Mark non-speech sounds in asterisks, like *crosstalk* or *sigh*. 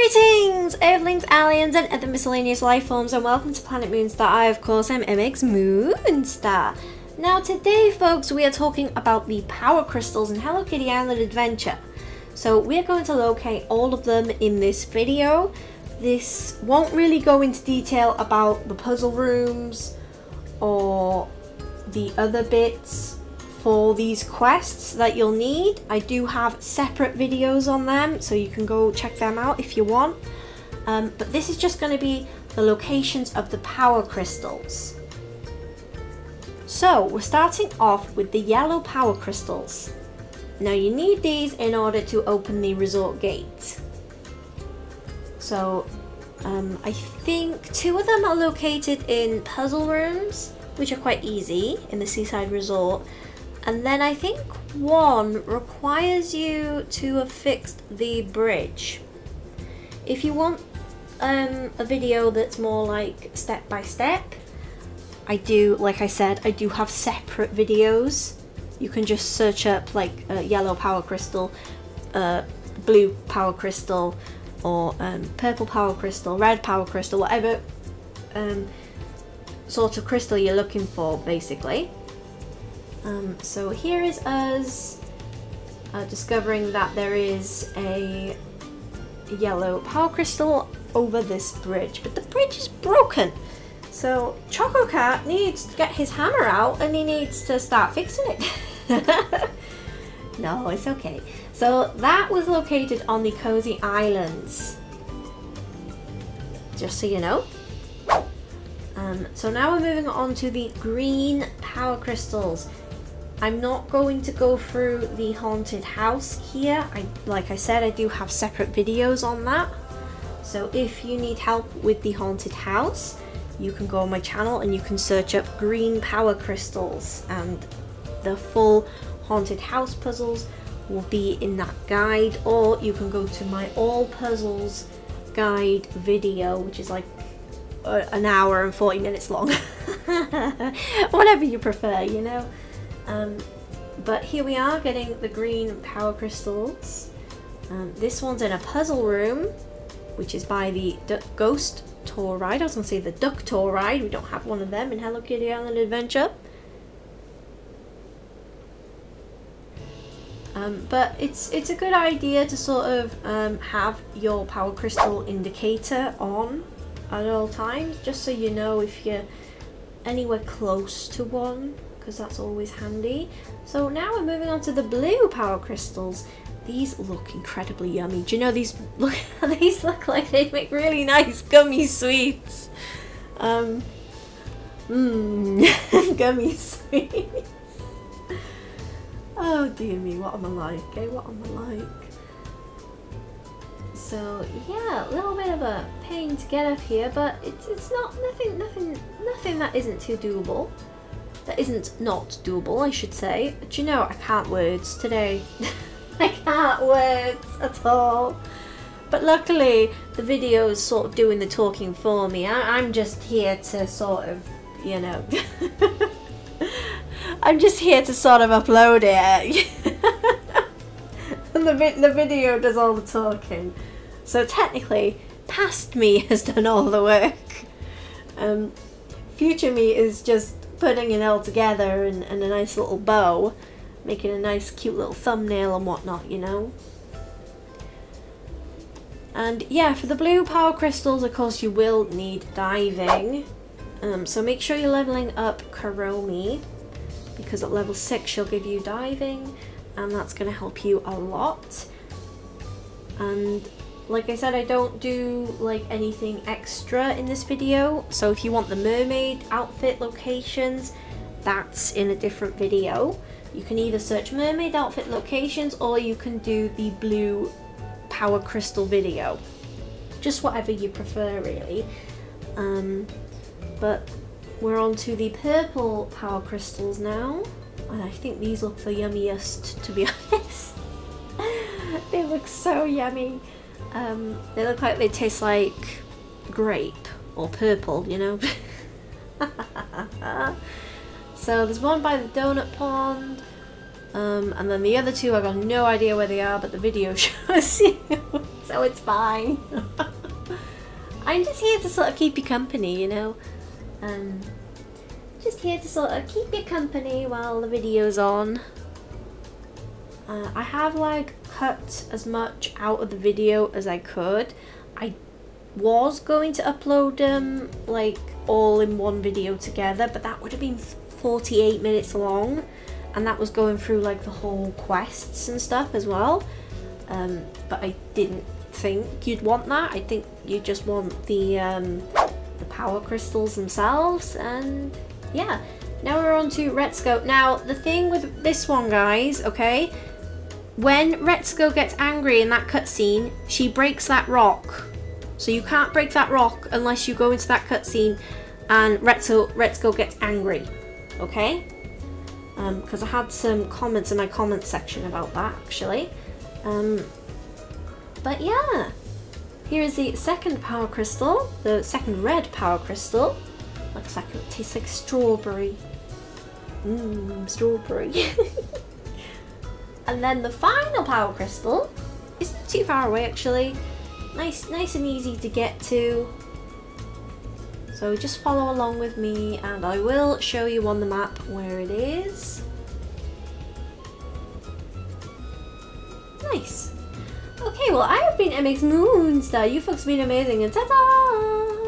Greetings, Earthlings, aliens, and other miscellaneous life forms, and welcome to Planet Moonstar. I, of course, am MX Moonstar. Now, today, folks, we are talking about the power crystals in Hello Kitty Island Adventure. So, we're going to locate all of them in this video. This won't really go into detail about the puzzle rooms or the other bits for these quests that you'll need. I do have separate videos on them, so you can go check them out if you want. Um, but this is just going to be the locations of the power crystals. So we're starting off with the yellow power crystals. Now you need these in order to open the resort gate. So um, I think two of them are located in puzzle rooms, which are quite easy in the seaside resort. And then I think one requires you to have fixed the bridge. If you want um, a video that's more like step by step, I do, like I said, I do have separate videos. You can just search up like uh, yellow power crystal, uh, blue power crystal, or um, purple power crystal, red power crystal, whatever um, sort of crystal you're looking for, basically. Um, so here is us uh, discovering that there is a yellow power crystal over this bridge, but the bridge is broken. So Choco Cat needs to get his hammer out and he needs to start fixing it. *laughs* no, it's okay. So that was located on the Cozy Islands. Just so you know. Um, so now we're moving on to the green power crystals. I'm not going to go through the haunted house here. I, like I said, I do have separate videos on that. So if you need help with the haunted house, you can go on my channel and you can search up green power crystals and the full haunted house puzzles will be in that guide or you can go to my all puzzles guide video which is like uh, an hour and 40 minutes long *laughs* whatever you prefer you know um, but here we are getting the green power crystals. Um, this one's in a puzzle room, which is by the D Ghost Tour Ride. I was going to say the Duck Tour Ride. We don't have one of them in Hello Kitty Island Adventure. Um, but it's it's a good idea to sort of um, have your power crystal indicator on at all times, just so you know if you're anywhere close to one because that's always handy. So now we're moving on to the blue power crystals. These look incredibly yummy. Do you know these *laughs* look these look like they make really nice gummy sweets. Um mmm *laughs* gummy sweets. Oh dear me, what am I like? Okay, what am I like? So yeah, a little bit of a pain to get up here, but it's it's not nothing nothing nothing that isn't too doable that isn't not doable, I should say. But you know, I can't words today. *laughs* I can't words at all. But luckily, the video is sort of doing the talking for me. I am just here to sort of, you know, *laughs* I'm just here to sort of upload it. *laughs* and the, vi the video does all the talking. So technically, past me has done all the work. Um, future me is just putting it all together and, a nice little bow, making a nice cute little thumbnail and whatnot, you know. And yeah, for the blue power crystals, of course, you will need diving. Um, so make sure you're leveling up Kuromi, because at level 6 she'll give you diving, and that's going to help you a lot. And like I said, I don't do like anything extra in this video, so if you want the mermaid outfit locations, that's in a different video. You can either search mermaid outfit locations or you can do the blue power crystal video. Just whatever you prefer really. Um, but we're on to the purple power crystals now. And I think these look the yummiest to be *laughs* honest. they look so yummy. Um, they look like they taste like grape or purple, you know? *laughs* so there's one by the donut pond, um, and then the other two I've got no idea where they are, but the video *laughs* shows you. so it's fine. *laughs* I'm just here to sort of keep you company, you know. Um, just here to sort of keep you company while the video's on. Uh, I have like cut as much out of the video as I could. I was going to upload them like all in one video together, but that would have been 48 minutes long, and that was going through like the whole quests and stuff as well. Um, but I didn't think you'd want that. I think you just want the um, the power crystals themselves, and yeah. Now we're on to Retsuko. Now the thing with this one, guys, okay, when Retsuko gets angry in that cutscene, she breaks that rock. So you can't break that rock unless you go into that cutscene and Retsuko, Retsuko gets angry. Okay? Because um, I had some comments in my comments section about that actually. Um, but yeah, here is the second power crystal, the second red power crystal. Looks like it tastes like strawberry. Mmm, strawberry. *laughs* and then the final power crystal is too far away actually. Nice, nice and easy to get to. So just follow along with me and I will show you on the map where it is. Nice. Okay, well I have been MX Moonstar. You folks have been amazing and ta-da!